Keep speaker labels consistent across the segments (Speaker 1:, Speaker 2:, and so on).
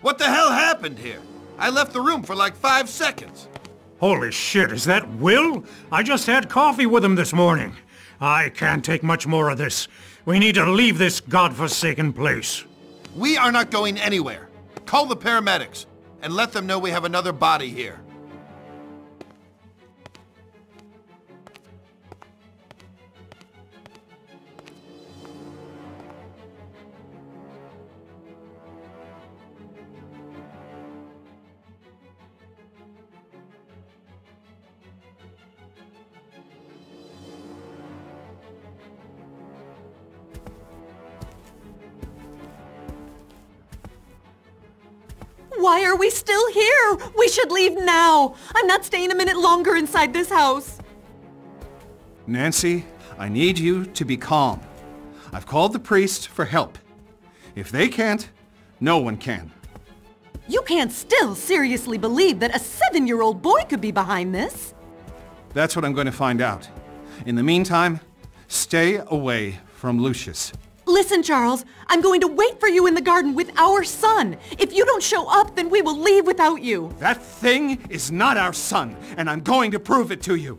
Speaker 1: What the hell happened here? I left the room for like five seconds.
Speaker 2: Holy shit, is that Will? I just had coffee with him this morning. I can't take much more of this. We need to leave this godforsaken place.
Speaker 1: We are not going anywhere. Call the paramedics and let them know we have another body here.
Speaker 3: Why are we still here? We should leave now. I'm not staying a minute longer inside this house.
Speaker 4: Nancy, I need you to be calm. I've called the priest for help. If they can't, no one can.
Speaker 3: You can't still seriously believe that a seven-year-old boy could be behind this.
Speaker 4: That's what I'm going to find out. In the meantime, stay away from Lucius.
Speaker 3: Listen, Charles, I'm going to wait for you in the garden with our son. If you don't show up, then we will leave without you.
Speaker 4: That thing is not our son, and I'm going to prove it to you.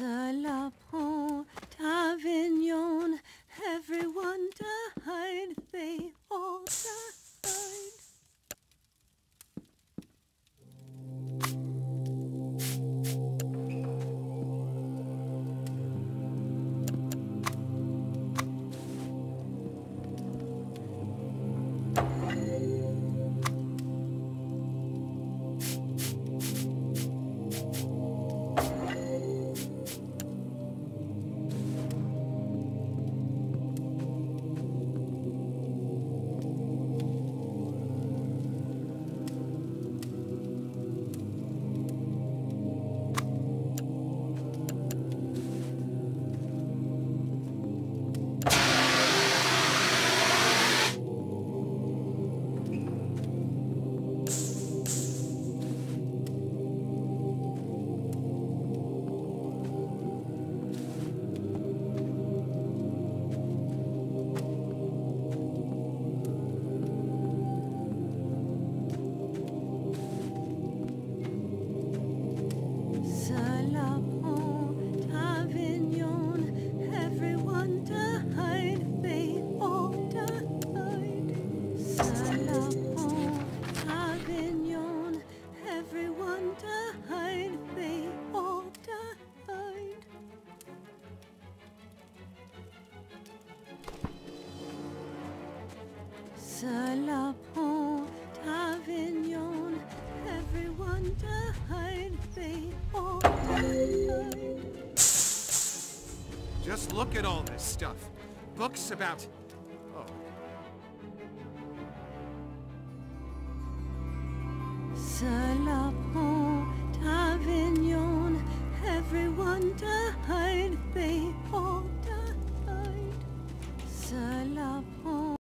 Speaker 5: Salapon, Avignon,
Speaker 4: La Pont Avignon. Everyone died. They all died.
Speaker 3: Just look at all this stuff. Books about... Oh,
Speaker 4: C'est la Pont Avignon. Everyone died. They all